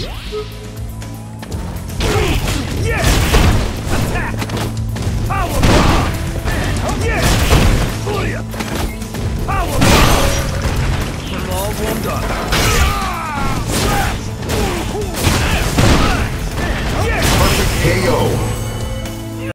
Power bomb! Warmed up.